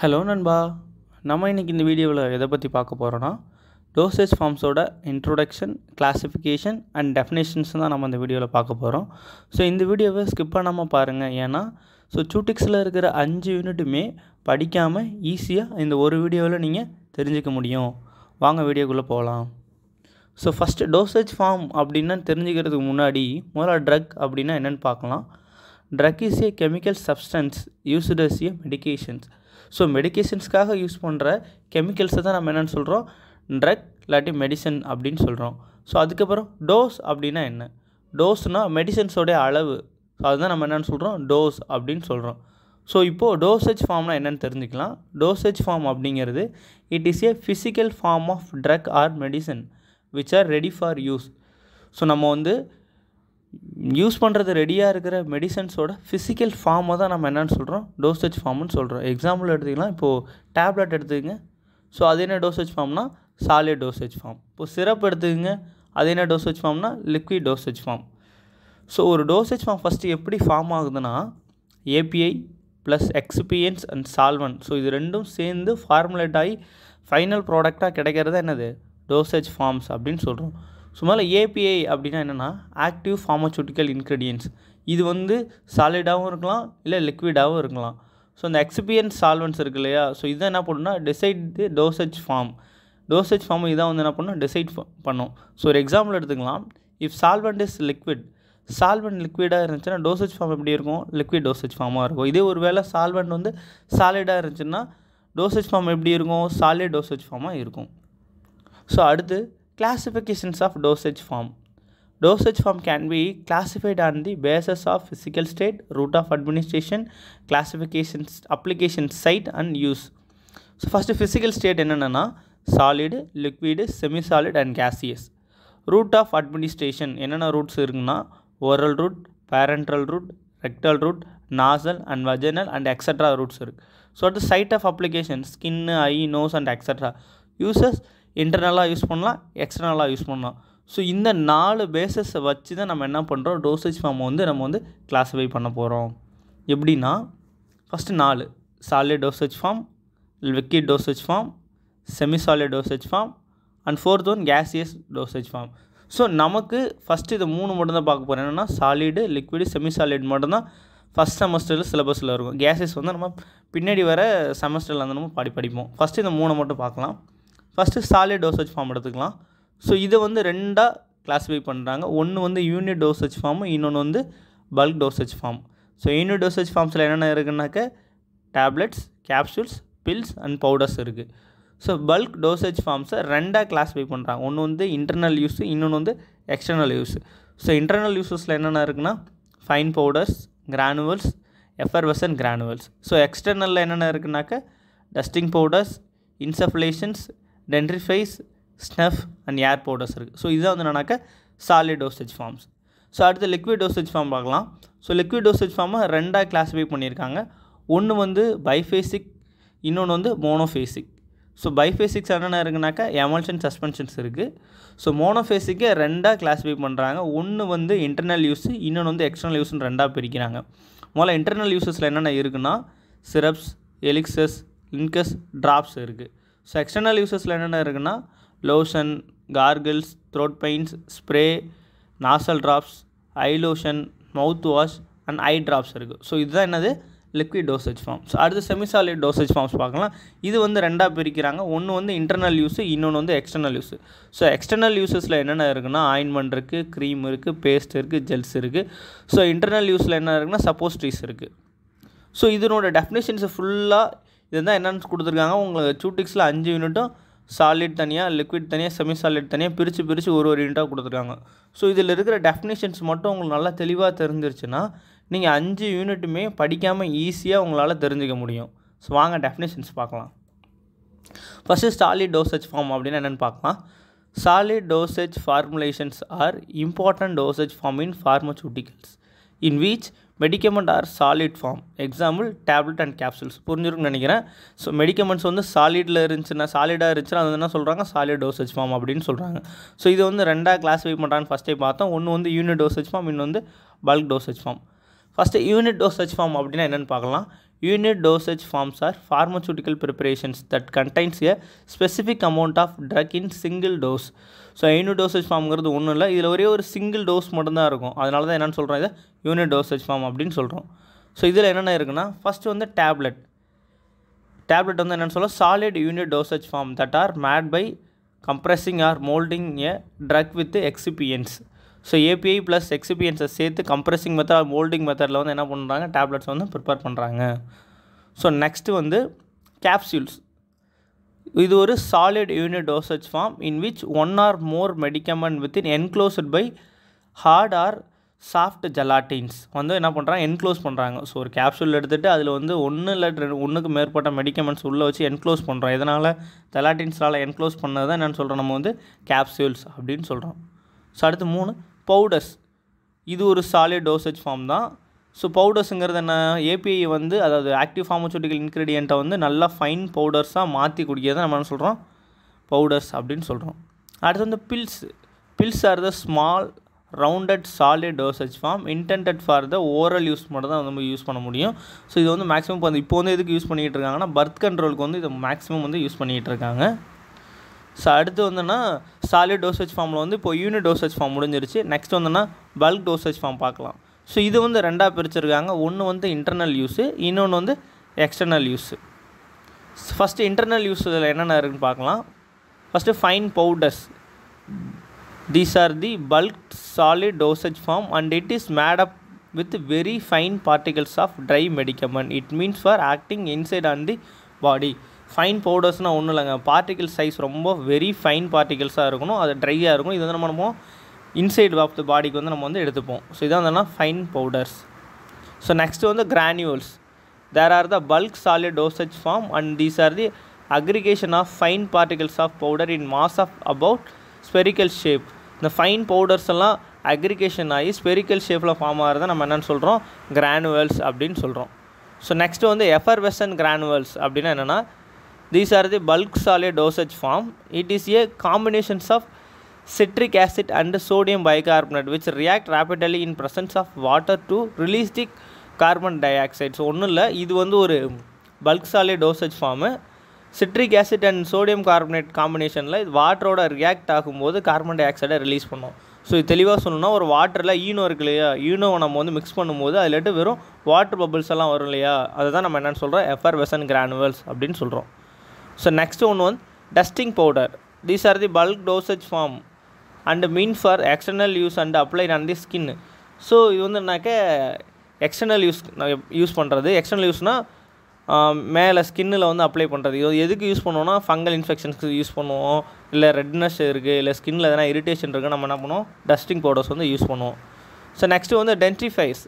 Hello நண்பா நம்ம இன்றைக்கி இந்த வீடியோவில் எதை பற்றி பார்க்க போகிறோன்னா டோசேஜ் ஃபார்ம்ஸோட இன்ட்ரொடக்ஷன் கிளாஸிஃபிகேஷன் அண்ட் டெஃபினேஷன்ஸ் தான் நம்ம இந்த வீடியோவில் பார்க்க போகிறோம் ஸோ இந்த வீடியோவை ஸ்கிப் பண்ணாமல் பாருங்கள் ஏன்னா ஸோ சூட்டிக்ஸில் இருக்கிற அஞ்சு யூனிட்டுமே படிக்காமல் ஈஸியாக இந்த ஒரு வீடியோவில் நீங்கள் தெரிஞ்சுக்க முடியும். வாங்க வீடியோக்குள்ளே போகலாம். ஸோ ஃபஸ்ட்டு டோசேஜ் ஃபார்ம் அப்படின்னா தெரிஞ்சுக்கிறதுக்கு முன்னாடி முதல்ல ட்ரக் அப்படின்னா என்னென்னு பார்க்கலாம். Drug is a chemical substance used as a medications so மெடிக்கேஷன்ஸ்க்காக use பண்ணுற கெமிக்கல்ஸை தான் நம்ம என்னென்னு சொல்கிறோம் ட்ரக் இல்லாட்டி மெடிசன் அப்படின்னு சொல்கிறோம் ஸோ அதுக்கப்புறம் டோஸ் அப்படின்னா என்ன? டோஸ்னால் மெடிசன்ஸோடைய அளவு. ஸோ அதுதான் நம்ம என்னென்னு சொல்கிறோம் டோஸ் அப்படின்னு சொல்கிறோம் ஸோ இப்போது டோசேஜ் ஃபார்ம்னா என்னென்னு தெரிஞ்சுக்கலாம். டோசேஜ் ஃபார்ம் அப்படிங்கிறது it is a physical form of drug or medicine which are ready for use so நம்ம வந்து யூஸ் பண்ணுறது ரெடியாக இருக்கிற மெடிசன்ஸோட ஃபிசிக்கல் ஃபார்மை தான் நம்ம என்னென்னு சொல்கிறோம் டோசேஜ் ஃபார்ம்னு சொல்கிறோம் எக்ஸாம்பிள் எடுத்துக்கலாம். இப்போது டேப்லெட் எடுத்துக்கங்க. ஸோ அது என்ன டோசேஜ் ஃபார்ம்னா சாலிட் டோசேஜ் ஃபார்ம் இப்போ சிரப் எடுத்துக்கங்க. அது என்ன டோசேஜ் ஃபார்ம்னா லிக்விட் டோசேஜ் ஃபார்ம் ஸோ ஒரு டோசேஜ் ஃபார்ம் ஃபஸ்ட்டு எப்படி ஃபார்ம் ஆகுதுன்னா API plus excipients and solvent so இது ரெண்டும் சேர்ந்து ஃபார்முலேட் ஆகி ஃபைனல் ப்ராடக்டாக கிடைக்கிறது என்னது? டோசேஜ் ஃபார்ம்ஸ் அப்படின்னு சொல்கிறோம் ஸோ முதல்ல ஏபிஐ அப்படின்னா என்னென்னா ஆக்டிவ் ஃபார்மசூட்டிக்கல் இன்க்ரீடியன்ஸ் இது வந்து சாலிடாகவும் இருக்கலாம் இல்லை லிக்விடாகவும் இருக்கலாம். ஸோ இந்த எக்ஸ்பீரியன்ஸ் சால்வன்ஸ் இருக்கு இல்லையா? ஸோ இதை என்ன பண்ணுன்னா decide the dosage form dosage form இதான் வந்து என்ன பண்ணும்? டிசைட் பண்ணும். ஸோ ஒரு எக்ஸாம்பிள் எடுத்துக்கலாம். If solvent is liquid solvent லிக்விடாக இருந்துச்சுன்னா டோசேஜ் ஃபார்ம் எப்படி இருக்கும்? லிக்விட் டோசேஜ் ஃபார்மாக இருக்கும். இதே ஒரு வேளை சால்வெண்ட் வந்து சாலிடாக இருந்துச்சுன்னா டோசேஜ் ஃபார்ம் எப்படி இருக்கும்? சாலிட் டோசேஜ் ஃபார்மாக இருக்கும். ஸோ அடுத்து classifications of dosage form dosage form can be classified on the bases of physical state route of administration classifications application site and use so first physical state என்னென்னா solid liquid semi solid and gaseous route of administration என்னென்ன routes இருக்குன்னா oral route parenteral route rectal route nasal and vaginal and extra routes இருக்குது so அடுத்து site of application skin eye nose and extra uses இன்டர்னலாக use பண்ணலாம் எக்ஸ்டர்னலாக use பண்ணலாம். So இந்த நாலு பேசஸை வச்சு தான் நம்ம என்ன பண்ணுறோம் டோசேஜ் ஃபார்மை வந்து நம்ம வந்து கிளாஸிஃபை பண்ண போகிறோம் எப்படின்னா ஃபஸ்ட்டு நாலு solid dosage form liquid dosage form semi solid dosage form and fourth one gaseous dosage form so நமக்கு ஃபஸ்ட்டு இது மூணு மட்டும் தான் பார்க்க போகிறோம் என்னென்னா சாலிடு லிக்விடு செமி சாலிட் மட்டும்தான் ஃபஸ்ட் செமஸ்டரில் சிலபஸில் இருக்கும். கேஸஸ் வந்து நம்ம பின்னாடி வர செமஸ்டரில் வந்து நம்ம படி படிப்போம். ஃபஸ்ட்டு இந்த மூணை மட்டும் பார்க்கலாம். ஃபஸ்ட்டு சாலிட் டோசேஜ் ஃபார்ம் எடுத்துக்கலாம். ஸோ இதை வந்து ரெண்டாக கிளாஸிஃபை பண்ணுறாங்க ஒன்று வந்து யூனிட் டோசேஜ் ஃபார்மு இன்னொன்று வந்து bulk dosage form so unit dosage ஃபார்ம்ஸில் என்னென்ன இருக்குன்னாக்க tablets capsules pills and powders இருக்குது ஸோ பல்க் டோசேஜ் ஃபார்ம்ஸை ரெண்டாக கிளாஸிஃபை பண்ணுறாங்க ஒன்று வந்து இன்டர்னல் யூஸு இன்னொன்று வந்து எக்ஸ்டர்னல் யூஸு ஸோ இன்டர்னல் யூஸஸில் என்னென்ன இருக்குன்னா fine powders granules effervescent granules so எக்ஸ்டர்னலில் என்னென்ன இருக்குனாக்க dusting powders insufflations dentifrices snuff and air powders இருக்குது ஸோ இதுதான் வந்து என்னன்னாக்க சாலிட் டோசேஜ் ஃபார்ம்ஸ் ஸோ அடுத்து லிக்விட் டோசேஜ் ஃபார்ம் பார்க்கலாம். ஸோ லிக்விட் டோசேஜ் ஃபார்மை ரெண்டாக கிளாஸிஃபை பண்ணியிருக்காங்க. ஒன்று வந்து பைஃபேசிக் இன்னொன்று வந்து மோனோஃபேசிக் ஸோ பைஃபேசிக்ஸ் என்னென்ன இருக்குனாக்கா எமல்ஷன் சஸ்பென்ஷன்ஸ் இருக்குது ஸோ மோனோஃபேஸிக்கே ரெண்டாக கிளாஸிஃபை பண்ணுறாங்க ஒன்று வந்து இன்டர்னல் யூஸு இன்னொன்று வந்து எக்ஸ்டர்னல் யூஸ்னு ரெண்டாக பிரிக்கிறாங்க. முதல்ல இன்டர்னல் யூஸஸில் என்னென்ன இருக்குன்னா சிரப்ஸ் எலிக்சஸ் லின்கஸ் ட்ராப்ஸ் இருக்குது ஸோ எக்ஸ்டர்னல் யூஸஸில் என்னென்ன இருக்குன்னா lotion gargles throat paints spray nasal drops eye lotion mouth wash and eye drops இருக்குது ஸோ இதுதான் என்னது? லிக்விட் டோசேஜ் ஃபார்ம்ஸ் அடுத்து செமிசாலிட் டோசேஜ் ஃபார்ம்ஸ் பார்க்கலாம். இது வந்து ரெண்டாக பிரிக்கிறாங்க. ஒன்று வந்து இன்டர்னல் யூஸு இன்னொன்று வந்து எக்ஸ்டர்னல் யூஸு ஸோ எக்ஸ்டர்னல் யூஸஸில் என்னென்ன இருக்குன்னா ஆயின்மெண்ட் இருக்குது க்ரீம் இருக்குது பேஸ்ட் இருக்குது ஜெல்ஸ் இருக்குது ஸோ இன்டர்னல் யூஸில் என்ன இருக்குன்னா சப்போஸ்ட்ரீஸ் இருக்குது ஸோ இதனோட டெஃபினேஷன்ஸை ஃபுல்லாக இதுதான் என்னென்னு கொடுத்துருக்காங்க. உங்களுக்கு சூட்டிக்ஸில் அஞ்சு யூனிட்டும் சாலிட் தனியாக லிக்விட் தனியாக செமி சாலிட் தனியாக பிரித்து பிரித்து ஒரு ஒரு யூனிட்டாக கொடுத்துருக்காங்க. ஸோ இதில் இருக்கிற டெஃபினேஷன்ஸ் மட்டும் உங்களுக்கு நல்லா தெளிவாக தெரிஞ்சிருச்சுன்னா நீங்கள் அஞ்சு யூனிட்டுமே படிக்காமல் ஈஸியாக உங்களால் தெரிஞ்சுக்க முடியும். ஸோ வாங்க டெஃபினேஷன்ஸ் பார்க்கலாம். ஃபஸ்ட்டு சாலிட் டோசேஜ் ஃபார்ம் அப்படின்னு என்னென்னு பார்க்கலாம். Solid dosage formulations are important dosage form in pharmaceuticals in which medicament are solid form example tablet and capsules புரிஞ்சிருக்குன்னு நினைக்கிறேன். ஸோ மெடிக்கமெண்ட்ஸ் வந்து சாலிடில் இருந்துச்சுன்னா சாலிடாக இருந்துச்சுன்னா அது என்ன சொல்கிறாங்க சாலிட் டோசேஜ் ஃபார்ம் அப்படின்னு சொல்கிறாங்க ஸோ இது வந்து ரெண்டாக கிளாஸிஃபை பண்ணுறான்னு ஃபஸ்ட்டே பார்த்தோம். ஒன்று வந்து யூனிட் டோசேஜ் ஃபார்ம் இன்னொன்று வந்து bulk dosage form first unit dosage form அப்படின்னா என்னென்னு பார்க்கலாம். Unit dosage forms are pharmaceutical preparations that contains a specific amount of drug in single dose. So unit dosage ஃபார்ம்ங்கிறது ஒன்றும் இல்லை. இதில் ஒரே ஒரு சிங்கிள் டோஸ் மட்டும்தான் இருக்கும். அதனால தான் என்னென்னு சொல்கிறோம் இதை யூனிட் டோசேஜ் ஃபார்ம் அப்படின்னு சொல்கிறோம் ஸோ இதில் என்னென்ன இருக்குன்னா ஃபஸ்ட்டு வந்து டேப்லெட் டேப்லெட் வந்து என்னென்னு சொல்ல solid unit dosage form that are made by compressing or moulding a drug with excipients so API plus எக்ஸிபியன்ஸை சேர்த்து கம்ப்ரெசிங் மெத்தட் மோல்டிங் மெத்தடில் வந்து என்ன பண்ணுறாங்க டேப்லெட்ஸ் வந்து ப்ரிப்பேர் பண்ணுறாங்க ஸோ நெக்ஸ்ட்டு வந்து கேப்சியூல்ஸ் இது ஒரு solid unit dosage form in which one or more medicament within enclosed by hard or soft gelatins வந்து என்ன பண்ணுறாங்க என்க்ளோஸ் பண்ணுறாங்க ஸோ ஒரு கேப்சூல் எடுத்துகிட்டு அதில் வந்து ஒன்று இல்லை ரெண்டு ஒன்றுக்கு மேற்பட்ட மெடிக்கமெண்ட்ஸ் உள்ளே வச்சு என்க்ளோஸ் பண்ணுறோம் இதனால் ஜெலாட்டின்ஸ்னால் என்க்ளோஸ் பண்ணது தான் என்னென்னு சொல்கிறோம் நம்ம வந்து கேப்சூல்ஸ் அப்படின்னு சொல்கிறோம் ஸோ அடுத்து மூணு. பவுடர்ஸ். இது ஒரு சாலிட் டோசேஜ் ஃபார்ம் தான். ஸோ பவுடர்ஸுங்கிறது என்ன? ஏபிஐ வந்து அதாவது ஆக்டிவ் ஃபார்மசூட்டிக்கல் இன்க்ரீடியண்ட்டை வந்து நல்லா ஃபைன் பவுடர்ஸாக மாற்றி குடிக்கிறத நம்ம என்ன சொல்கிறோம் பவுடர்ஸ் அப்படின்னு சொல்கிறோம் அடுத்து வந்து pills pills are the small rounded solid dosage form intended for the oral use மட்டும் தான் நம்ம யூஸ் பண்ண முடியும். ஸோ இது வந்து மேக்ஸிமம் இப்போ வந்து இப்போ வந்து எதுக்கு யூஸ் பண்ணிகிட்டு இருக்காங்கன்னா பர்த் கண்ட்ரோலுக்கு வந்து இது மேக்ஸிமம் வந்து யூஸ் பண்ணிகிட்டு இருக்காங்க. ஸோ அடுத்து வந்துன்னா சாலிட் டோசேஜ் ஃபார்மில் வந்து இப்போ யூனிட் டோசேஜ் ஃபார்ம் முடிஞ்சிருச்சு. நெக்ஸ்ட் வந்துன்னா பல்க் டோசேஜ் ஃபார்ம் பார்க்கலாம். ஸோ இது வந்து ரெண்டாக பிரிச்சிருக்காங்க. ஒன்று வந்து இன்டர்னல் யூஸு இன்னொன்று வந்து external use first internal use இதில் என்னென்ன இருக்குன்னு பார்க்கலாம். First fine powders these are the bulk solid dosage form and it is made up with very fine particles of dry medicament it means for acting inside on the body fine பவுடர்ஸ்னால் ஒன்றும் இல்லைங்க. Particle size ரொம்ப very fine பார்ட்டிகல்ஸாக இருக்கணும். அது ட்ரையாக இருக்கும் இது வந்து நம்ம நம்ம இன்சைடு ஆஃப் த பாடிக்கு வந்து நம்ம வந்து எடுத்துப்போம். ஸோ இதான் வந்து ஃபைன் பவுடர்ஸ் ஸோ நெக்ஸ்ட் வந்து granules there are the bulk solid dosage form and these are the aggregation of fine particles of powder in mass of about spherical shape இந்த fine powders எல்லாம் aggregation ஆகி spherical ஷேப்பில் form ஆகிறத நம்ம என்னென்னு சொல்கிறோம் granules அப்படின்னு சொல்கிறோம் ஸோ நெக்ஸ்ட்டு வந்து எஃபர்வெசன் கிரானுவல்ஸ் அப்படின்னா என்னென்னா these are the bulk solid dosage form it is a combinations of citric acid and sodium bicarbonate which react rapidly in presence of water to release the carbon dioxide. So ஒன்றும் இல்லை. இது வந்து ஒரு bulk solid dosage form citric acid and sodium carbonate காம்பினேஷனில் இது வாட்டரோட react ஆகும்போது carbon டை ஆக்சைடை ரிலீஸ் பண்ணும். ஸோ இது தெளிவாக சொல்லணும்னா ஒரு வாட்டரில் ஈனோ இருக்கு இல்லையா? ஈனோவை நம்ம வந்து மிக்ஸ் பண்ணும்போது அதில் வெறும் வாட்டர் பபிள்ஸ் எல்லாம் வரும் இல்லையா? அதை தான் நம்ம என்னென்னு சொல்கிறோம் எஃபர் வெசன் கிரானுவல்ஸ் அப்படின்னு சொல்கிறோம் ஸோ நெக்ஸ்ட் ஒன்று வந்து dusting powder these are the bulk dosage form and mean for external use and apply on the skin so இது வந்து என்னாக்க எக்ஸ்டர்னல் யூஸ் யூஸ் பண்ணுறது எக்ஸ்டர்னல் யூஸ்னால் மேலே ஸ்கின்னில் வந்து அப்ளை பண்ணுறது இது எதுக்கு யூஸ் பண்ணுவோம்னா ஃபங்கல் இன்ஃபெக்ஷன்ஸ்க்கு யூஸ் பண்ணுவோம். இல்லை ரெட்னஸ் இருக்குது இல்லை ஸ்கின்னில் எதனா இரிட்டேஷன் இருக்குது நம்ம என்ன பண்ணுவோம்? டஸ்டிங் பவுடர்ஸ் வந்து யூஸ் பண்ணுவோம். ஸோ நெக்ஸ்ட்டு வந்து dentifrices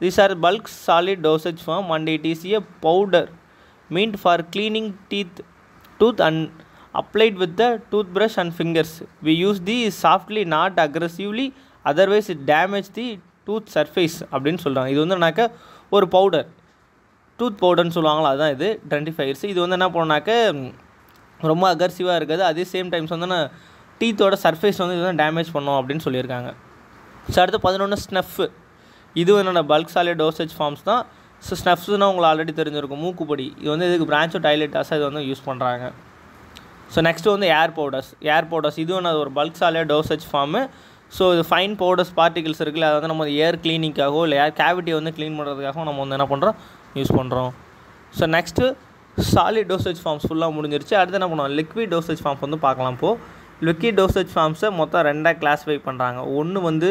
these are bulk solid dosage form and it is a powder meant for cleaning teeth tooth and applied with the toothbrush and fingers. We use the softly, not aggressively, otherwise it damage the tooth surface அப்படின்னு சொல்கிறாங்க இது வந்து என்னாக்க? ஒரு powder tooth பவுடர்னு சொல்லுவாங்களா அதுதான் இது. Twenty five years இது வந்து என்ன பண்ணாக்க ரொம்ப அக்ரஸிவாக இருக்காது. அதே சேம் டைம்ஸ் வந்து நான் டீத்தோட சர்ஃபேஸ் வந்து இதுதான் டேமேஜ் பண்ணோம் அப்படின்னு சொல்லியிருக்காங்க. ஸோ அடுத்து பதினொன்று ஸ்னஃப் இது என்னோடய பல்க் சாலிட் டோசேஜ் ஃபார்ம்ஸ் தான். ஸோ ஸ்னஃப்ஸ்னால் உங்களுக்கு ஆல்ரெடி தெரிஞ்சிருக்கும். மூக்குப்பொடி. இது வந்து இதுக்கு பிரான்ச்சோ டைலட்டாஸாக இது வந்து யூஸ் பண்ணுறாங்க ஸோ நெக்ஸ்ட்டு வந்து ஏர் பவுடர்ஸ் ஏர் பவுடர்ஸ் இது ஒன்று ஒரு bulk solid dosage form so இது ஃபைன் பவுடர்ஸ் பார்ட்டிகல்ஸ் இருக்குல்ல அதை வந்து நம்ம ஏர் கிளீனிக்காகவோ இல்லை ஏர் கேவிட்டியை வந்து க்ளீன் பண்ணுறதுக்காகவும் நம்ம வந்து என்ன பண்ணுறோம் யூஸ் பண்ணுறோம் so next solid dosage forms ஃபுல்லாக முடிஞ்சிருச்சு. அடுத்து என்ன பண்ணுவோம்? லிக்விட் டோசேஜ் ஃபார்ம்ஸ் வந்து பார்க்கலாம் இப்போது லிக்விட் டோசேஜ் ஃபார்ம்ஸை மொத்தம் ரெண்டாக கிளாஸிஃபை பண்ணுறாங்க ஒன்று வந்து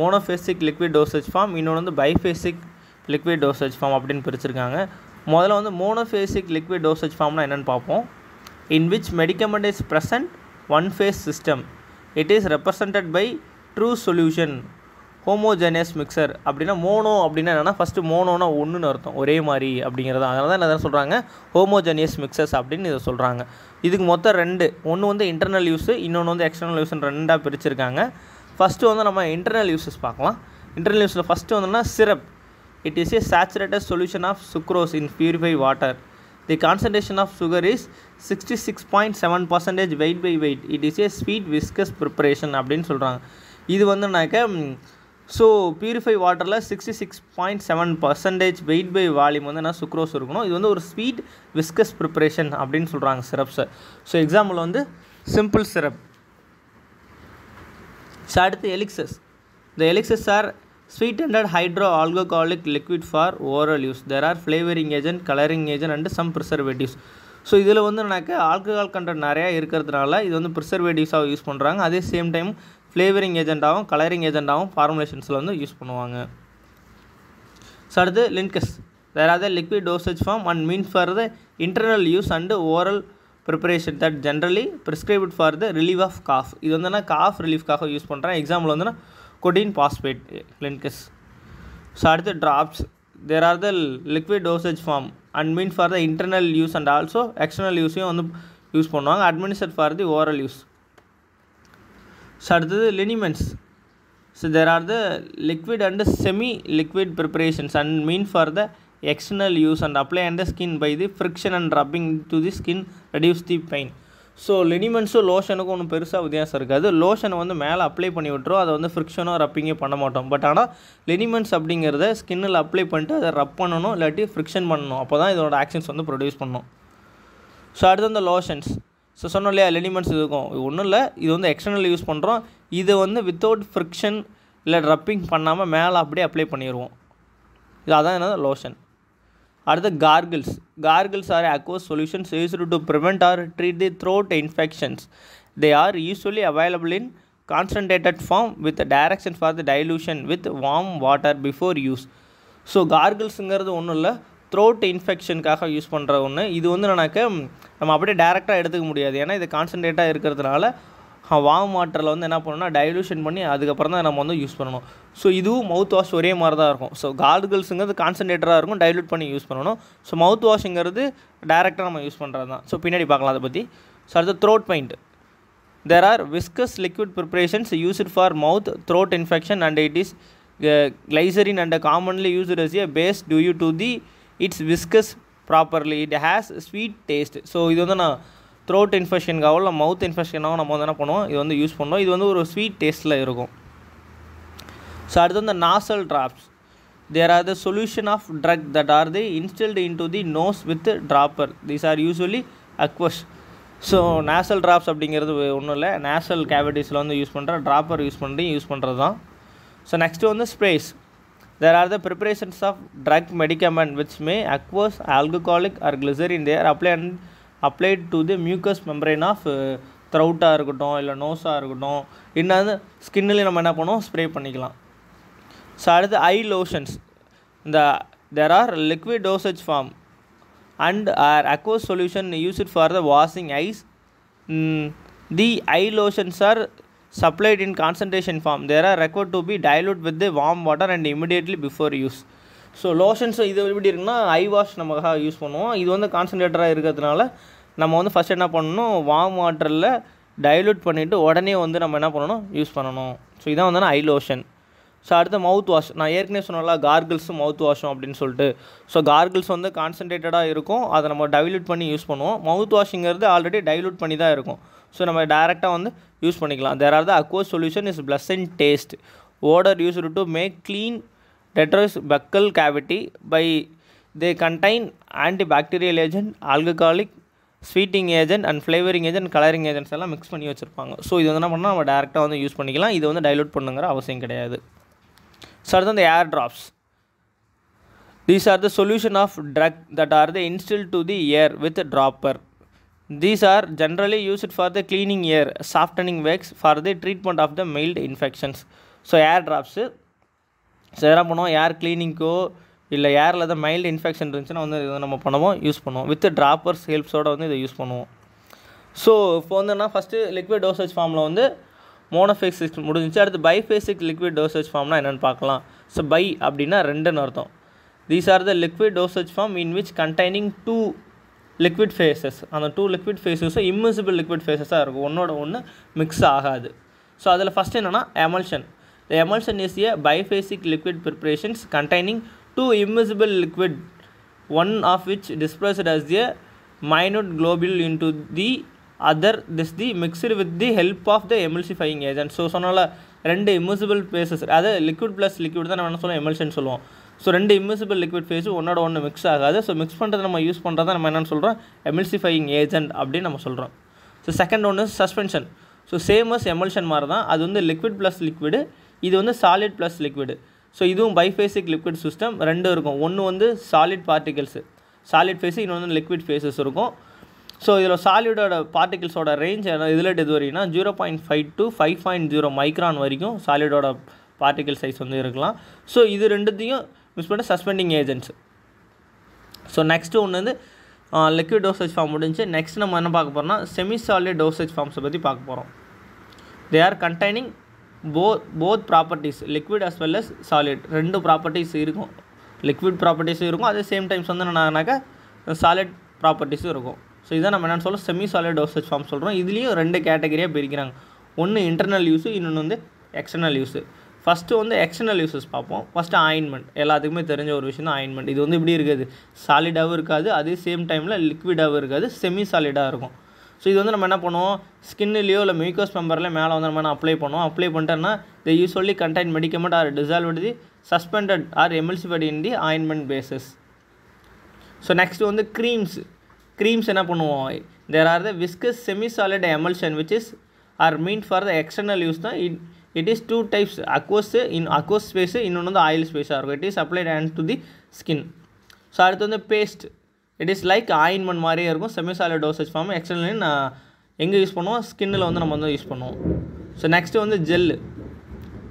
மோனோஃபேசிக் லிக்விட் டோசேஜ் ஃபார்ம் இன்னொன்று வந்து பைஃபேசிக் லிக்விட் டோசேஜ் ஃபார்ம் அப்படின்னு பிரிச்சிருக்காங்க. முதல்ல வந்து மோனோஃபேசிக் லிக்விட் டோசேஜ் ஃபார்ம்னா என்னென்னு பார்ப்போம். In which medicament is present one phase system it is represented by true solution homogeneous mixture அப்படின்னா மோனோ அப்படின்னா என்னென்னா ஃபஸ்ட்டு மோனோனா ஒன்றுன்னு அர்த்தம். ஒரே மாதிரி அப்படிங்கிறது. அதனால தான் என்ன சொல்கிறாங்க ஹோமோஜெனியஸ் மிக்சர்ஸ் அப்படின்னு இதை சொல்கிறாங்க இதுக்கு மொத்தம் ரெண்டு. ஒன்று வந்து இன்டர்னல் யூஸு இன்னொன்று வந்து எக்ஸ்டர்னல் யூஸ்னு ரெண்டாக பிரிச்சிருக்காங்க. ஃபஸ்ட்டு வந்து நம்ம இன்டர்னல் யூஸஸ் பார்க்கலாம். இன்டர்னல் யூஸில் ஃபஸ்ட்டு வந்துன்னா syrup it is a saturated solution of sucrose in purify water the concentration of sugar is sixty six point seven percentage weight by weight it is a sweet viscous preparation அப்படின்னு சொல்கிறாங்க இது வந்துனாக்க so purify வாட்டரில் sixty six point seven percentage weight by volume வந்து என்ன sucrose இருக்கணும். இது வந்து ஒரு ஸ்வீட் விஸ்கஸ் ப்ரிப்பரேஷன் அப்படின்னு சொல்கிறாங்க சிரப்ஸை ஸோ எக்ஸாம்பிள் வந்து சிம்பிள் சிரப் ஸோ அடுத்து எலிக்சஸ் இந்த elixirs are sweetened hydroalcoholic liquid for oral use there are flavouring agent colouring agent and some preservatives so இதில் வந்து எனக்கு ஆல்கஹால் கண்டென்ட் நிறையா இருக்கிறதுனால இது வந்து ப்ரிசர்வேட்டிவ்ஸாக யூஸ் பண்ணுறாங்க அதே சேம் டைம் ஃப்ளேவரிங் ஏஜென்ட்டாகவும் கலரிங் ஏஜென்ட்டாகவும் ஃபார்முலேஷன்ஸில் வந்து யூஸ் பண்ணுவாங்க. ஸோ அடுத்து லின்கஸ் வேறு are liquid dosage form and mean for the internal use and oral preparation that generally prescribed for the relieve of cough இது வந்து நான் காஃப் ரிலீஃப்காக யூஸ் பண்ணுறேன் எக்ஸாம்பிள் வந்து கொடின் பாஸ்பேட் லின்கஸ் ஸோ அடுத்து drops there are the liquid dosage form and mean for the internal use and also external யூஸையும் வந்து use பண்ணுவாங்க. Administer for the oral use so அடுத்தது liniments so there are the liquid and semi liquid preparations and mean for the external use and apply and the skin by the friction and rubbing to the skin reduce the pain so லினிமெண்ட்ஸும் லோஷனுக்கும் ஒன்றும் பெருசாக வித்தியாசம் இருக்காது. லோஷனை வந்து மேலே apply பண்ணி விட்டுரும். அதை வந்து ஃப்ரிக்ஷனோ ரப்பிங்கே பண்ண மாட்டோம். பட் ஆனால் லினிமெண்ட்ஸ் அப்படிங்கிறத ஸ்கின்னில் அப்ளை பண்ணிட்டு அதை ரப் பண்ணணும் இல்லாட்டி ஃப்ரிக்ஷன் பண்ணணும். அப்போ தான் இதோட ஆக்ஷன்ஸ் வந்து ப்ரொடியூஸ் பண்ணணும் ஸோ அடுத்து அந்த லோஷன்ஸ் ஸோ சொன்னோம் இல்லையா லினிமெண்ட்ஸ் இருக்கும் ஒன்றும் இல்லை. இது வந்து எக்ஸ்டர்னல் யூஸ் பண்ணுறோம் இது வந்து வித்தவுட் ஃப்ரிக்ஷன் இல்லை ரப்பிங் பண்ணாமல் மேலே அப்படியே அப்ளை பண்ணிடுவோம் இது அதான் என்னது? லோஷன் அடுத்து gargles gargles are aqueous solutions used to prevent or treat the throat infections they are usually available in concentrated form with direction for the dilution with warm water before use so கார்கிள்ஸுங்கிறது ஒன்றும் இல்லை throat இன்ஃபெக்ஷனுக்காக use பண்ணுற ஒன்று இது வந்து எனக்கு நம்ம அப்படியே டேரெக்டாக எடுத்துக்க முடியாது. ஏன்னா இது கான்சன்ட்ரேட்டாக இருக்கிறதுனால வார்ம் வாட்டரில் வந்து என்ன பண்ணணும்னா டைலூஷன் பண்ணி அதுக்கப்புறம் தான் நம்ம வந்து யூஸ் பண்ணணும். ஸோ இதுவும் மவுத் வாஷ் ஒரே மாதிரி தான் இருக்கும் ஸோ கார்கிள்ஸுங்கிறது கான்சன்ட்ரேட்டராக இருக்கும் டைலூட் பண்ணி யூஸ் பண்ணணும். ஸோ மவுத் வாஷுங்கிறது டேரெக்டாக நம்ம யூஸ் பண்ணுறது தான் ஸோ பின்னாடி பார்க்கலாம் அதை பற்றி ஸோ அடுத்து throat paint there are viscous liquid preparations used for mouth throat infection and it is glycerin and commonly used as a base due to the its viscous properly it has sweet taste so இது வந்து நான் throat இன்ஃபெக்ஷனுக்காகவோ இல்லை மவுத் இன்ஃபெக்ஷனாகவும் நம்ம வந்து என்ன பண்ணுவோம்? இது வந்து யூஸ் பண்ணுவோம். இது வந்து ஒரு ஸ்வீட் டேஸ்ட்டில் இருக்கும். ஸோ அடுத்து வந்து nasal drops there are the solution of drug that are the instilled into the nose with dropper these are usually aqueous so nasal drops அப்படிங்கிறது ஒன்றும் இல்லை. நேசல் கேவிட்டிஸில் வந்து யூஸ் பண்ணுற ட்ராப்பர் யூஸ் பண்ணி யூஸ் பண்ணுறது தான் ஸோ நெக்ஸ்ட்டு வந்து sprays there are the preparations of drug medicament which may aqueous alcoholic or glycerin there apply and applied to the mucous membrane of த்ரௌட்டாக இருக்கட்டும் இல்லை நோஸாக இருக்கட்டும் என்னது ஸ்கின்னில் நம்ம என்ன பண்ணுவோம் ஸ்ப்ரே பண்ணிக்கலாம். ஸோ அடுத்து ஐ லோஷன்ஸ் இந்த there are liquid dosage form and are aqueous solution used for the washing eyes the eye lotions are supplied in concentration form. There are required to be dilute with the warm water and immediately before use. So lotions இது எப்படி இருக்குன்னா ஐ wash நமக்காக use பண்ணுவோம். இது வந்து கான்சன்ட்ரேட்டராக இருக்கிறதுனால நம்ம வந்து ஃபஸ்ட் என்ன பண்ணணும் வார்ம் வாட்டரில் டைலூட் பண்ணிவிட்டு உடனே வந்து நம்ம என்ன பண்ணணும் யூஸ் பண்ணணும். ஸோ இதான் வந்து ஐ லோஷன் ஸோ அடுத்து மவுத் வாஷ் நான் ஏற்கனவே சொன்னல கார்கிள்ஸும் மவுத் வாஷும் அப்படின்னு சொல்லிட்டு. ஸோ கார்கிள்ஸ் வந்து கான்சன்ட்ரேட்டடாக இருக்கும். அதை நம்ம டைல்யூட் பண்ணி யூஸ் பண்ணுவோம். மவுத் வாஷிங்கிறது ஆல்ரெடி டைல்யூட் பண்ணி தான் இருக்கும். ஸோ நம்ம டேரெக்டாக வந்து யூஸ் பண்ணிக்கலாம். There are the aqueous solution is pleasant taste odour used to make clean deodorise buccal cavity by they contain antibacterial agent alcoholic sweetening agent and flavouring agent colouring agents எல்லாம் mix பண்ணி வச்சுருப்பாங்க. So இது வந்து என்ன பண்ணால் நம்ம டேரெக்டாக வந்து யூஸ் பண்ணிக்கலாம். இது வந்து டைலூட் பண்ணுங்கிற அவசியம் கிடையாது. ஸோ அடுத்து வந்து ear drops these are the solution of drug that are the instil to the ear with dropper these are generally used for the cleaning ear softening wax for the treatment of the mild infections so ear drops so என்ன பண்ணுவோம். ஏர் க்ளீனிங்க்கோ இல்லை ஏரில் எதாவது mild infection இருந்துச்சுன்னா வந்து இதை நம்ம பண்ணுவோம் யூஸ் பண்ணுவோம். வித் ட்ராப்பர்ஸ் ஹெல்ப்ஸோட வந்து இதை யூஸ் பண்ணுவோம். ஸோ இப்போ வந்துன்னா ஃபஸ்ட்டு லிக்விட் டோசேஜ் ஃபார்மில் வந்து மோனோஃபேசிக் முடிஞ்சிச்சு. அடுத்து பைஃபேசிக் லிக்விட் டோசேஜ் ஃபார்ம்னா என்னென்னு பார்க்கலாம். ஸோ பை அப்படின்னா ரெண்டுன்னு அர்த்தம். These are the liquid dosage form in which containing two liquid phases அந்த டூ லிக்விட் ஃபேஸஸும் இம்மிசிபிள் லிக்விட் ஃபேஸஸாக இருக்கும். ஒன்றோட ஒன்று மிக்ஸ் ஆகாது. ஸோ அதில் ஃபஸ்ட் என்னென்னா emulsion The emulsion is a biphasic liquid preparations containing two immiscible liquid, one of which dispersed as a minute globule into the other. This the mixed with the help of the emulsifying agent. So சொன்னால ரெண்டு immiscible phases அது liquid plus liquid தான் நம்ம என்ன சொல்லுவோம்? Emulsion சொல்லுவோம். So ரெண்டு immiscible liquid phase ஒன்னோட ஒன்று மிக்ஸ் ஆகாது. ஸோ மிக்ஸ் பண்ணுறது நம்ம யூஸ் பண்ணுறத நம்ம என்னென்னு சொல்கிறோம் எமில்சிஃபையிங் ஏஜென்ட் அப்படின்னு நம்ம சொல்கிறோம் ஸோ செகண்ட் ஒன்று suspension so same as emulsion மாதிரி தான் அது வந்து லிக்விட் ப்ளஸ் லிக்விடு இது வந்து சாலிட் ப்ளஸ் லிக்விடு ஸோ இதுவும் பைஃபேசிக் லிக்விட் சிஸ்டம் ரெண்டு இருக்கும். ஒன்று வந்து சாலிட் பார்ட்டிகல்ஸு சாலிட் ஃபேஸு இன்னொன்று லிக்விட் ஃபேஸஸ் இருக்கும். ஸோ இதில் சாலிடோட பார்ட்டிகல்ஸோட ரேஞ்ச் இதில் எது வரைக்கும்னா zero point five to five point zero micron வரைக்கும் சாலிடோட பார்ட்டிகல் சைஸ் வந்து இருக்கலாம். ஸோ இது ரெண்டுத்தையும் மிஸ் பண்ண சஸ்பெண்டிங் ஏஜென்ட்ஸ் ஸோ நெக்ஸ்ட்டு ஒன்று வந்து லிக்விட் டோசேஜ் ஃபார்ம் முடிஞ்சு நெக்ஸ்ட் நம்ம என்ன பார்க்க போகிறோம்னா செமி சாலிட் டோசேஜ் ஃபார்ம்ஸை பற்றி பார்க்க போகிறோம் தே ஆர் கண்டைனிங் போ both properties liquid as well as solid ரெண்டு ப்ராப்பர்ட்டிஸ் இருக்கும். லிக்விட் ப்ராப்பர்ட்டிஸும் இருக்கும். அதே சேம் டைம்ஸ் வந்து என்னன்னாக்கா சாலிட் ப்ராப்பர்ட்டிஸும் இருக்கும். ஸோ இதான் நம்ம என்னென்னு சொல்ல செமி சாலிட் டோசேஜ் ஃபார்ம் சொல்கிறோம் இதுலேயும் ரெண்டு கேட்டகரியாக பிரிக்கிறாங்க. ஒன்று இன்டர்னல் யூஸு இன்னொன்று வந்து எக்ஸ்டர்னல் யூஸு ஃபஸ்ட்டு வந்து எக்ஸ்டர்னல் யூஸஸ் பார்ப்போம். ஃபஸ்ட்டு ஆயின்மெண்ட் எல்லாத்துக்குமே தெரிஞ்ச ஒரு விஷயம் தான் ஆயின்மெண்ட் இது வந்து இப்படி இருக்காது. சாலிடாகவும் இருக்காது. அதே சேம் டைமில் லிக்விடாகவும் இருக்காது. செமி சாலிடாக இருக்கும். ஸோ இது வந்து நம்ம என்ன பண்ணுவோம்? ஸ்கின்லேயோ இல்லை மியூக்கோஸ் மெம்பர்லேயே மேலே வந்து நம்ம என்ன அப்ளை பண்ணுவோம்? அப்ளை பண்ணிட்டோன்னா the usually contain medicament or dissolve the suspended or emulsified in the ointment bases so next வந்து க்ரீம்ஸ் க்ரீம்ஸ் என்ன பண்ணுவோம்? There are the viscous semi solid emulsion which is are meant for the external use தான். It it is two types aqueous in aqueous space இன்னொன்று வந்து oil ஸ்பேஸாக இருக்கும். It is applied and to the skin so அடுத்து வந்து paste it is like ointment மாதிரியே இருக்கும். Semisolid dosage form external எங்கே யூஸ் பண்ணுவோம்? ஸ்கின்னில் வந்து நம்ம வந்து யூஸ் பண்ணுவோம். ஸோ நெக்ஸ்ட்டு வந்து gel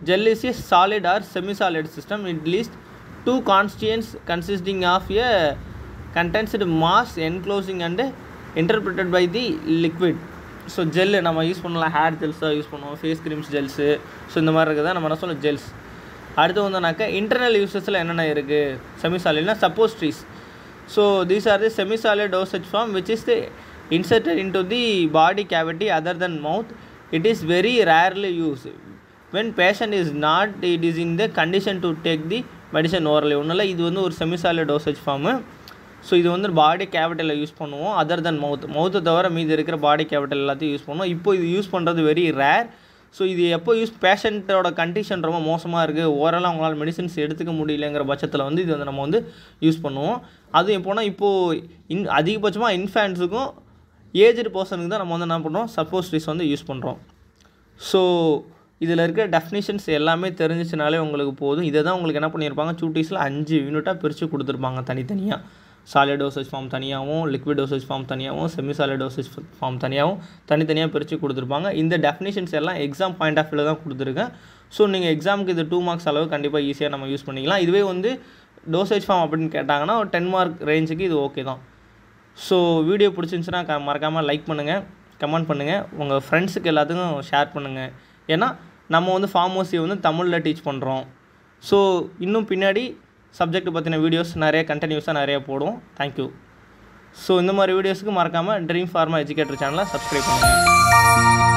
gel is a solid or semi solid system it least two constituents consisting of a condensed mass enclosing and interpreted by the liquid so gel நம்ம use பண்ணலாம். Hair ஜெல்ஸாக use பண்ணுவோம். Face creams gels so இந்த மாதிரி இருக்குதா நம்ம என்ன சொல்லணும் ஜெல்ஸ் அடுத்து வந்தோம்னாக்கா இன்டர்னல் யூசஸில் என்னென்ன இருக்குது semi சாலிட்னா suppositories so So are are the solid dosage form which is the inserted into the body cavity other than mouth it is very rarely use when patient is not it is in the condition to take the medicine orally ஒன்றும் இல்லை இது வந்து ஒரு semisolid dosage form so இது வந்து பாடி கேபிட்டலில் use பண்ணுவோம் other than மவுத் மவுத்தை தவிர மீதி இருக்கிற பாடி கேபிட்டல் எல்லாத்தையும் யூஸ் பண்ணுவோம். இப்போ இது யூஸ் பண்ணுறது வெரி ரேர் ஸோ இது எப்போ யூஸ் பேஷண்ட்டோட கண்டிஷன் ரொம்ப மோசமாக இருக்குது ஓரளவு அவங்களால் மெடிசின்ஸ் எடுத்துக்க முடியலங்கிற பட்சத்தில் வந்து இது வந்து நம்ம வந்து யூஸ் பண்ணுவோம். அதுவும் எப்போனா இப்போது இன் அதிகபட்சமாக இன்ஃபேன்ஸுக்கும் ஏஜ்டு பர்சனுக்கு தான் நம்ம வந்து என்ன பண்ணுறோம் சப்போஸ்ட்ரிஸ் வந்து யூஸ் பண்ணுறோம் ஸோ இதில் இருக்கிற டெஃபினிஷன்ஸ் எல்லாமே தெரிஞ்சிச்சுனாலே உங்களுக்கு போதும். இதை தான் உங்களுக்கு என்ன பண்ணியிருப்பாங்க சூட்டீஸில் அஞ்சு யூனிட்டாக பிரித்து கொடுத்துருப்பாங்க தனித்தனியாக சாலிட் டோசேஜ் ஃபார்ம் தனியாகவும் லிக்விட் டோசேஜ் ஃபார்ம் தனியாகவும் செமி சாலிட் டோசேஜ் ஃபார்ம் தனியாகவும் தனித்தனியாக பிரித்து கொடுத்துருப்பாங்க. இந்த டெஃபினிஷன்ஸ் எல்லாம் எக்ஸாம் பாயிண்ட் ஆஃப் வியூவில் தான் கொடுத்துருக்கேன். ஸோ நீங்கள் எக்ஸாமுக்கு இது டூ மார்க்ஸ் அளவு கண்டிப்பாக ஈஸியாக நம்ம யூஸ் பண்ணிக்கலாம். இதுவே வந்து டோசேஜ் ஃபார்ம் அப்படின்னு கேட்டாங்கன்னா ஒரு டென் மார்க் ரேஞ்சுக்கு இது ஓகே தான். ஸோ வீடியோ பிடிச்சிருந்துச்சுன்னா க மறக்காமல் லைக் பண்ணுங்கள் கமெண்ட் பண்ணுங்கள் உங்கள் ஃப்ரெண்ட்ஸுக்கு எல்லாத்துக்கும் ஷேர் பண்ணுங்கள் ஏன்னா நம்ம வந்து ஃபார்மோசியை வந்து தமிழில் டீச் பண்ணுறோம் ஸோ இன்னும் பின்னாடி சப்ஜெக்ட் பற்றின வீடியோஸ் நிறைய கண்டினியூஸாக நிறைய போடுவோம். தேங்க்யூ ஸோ இந்த மாதிரி வீடியோஸுக்கு மறக்காமல் ட்ரீம் ஃபார்மா எஜுகேட்டர் சேனலை சப்ஸ்கிரைப் பண்ணுங்கள்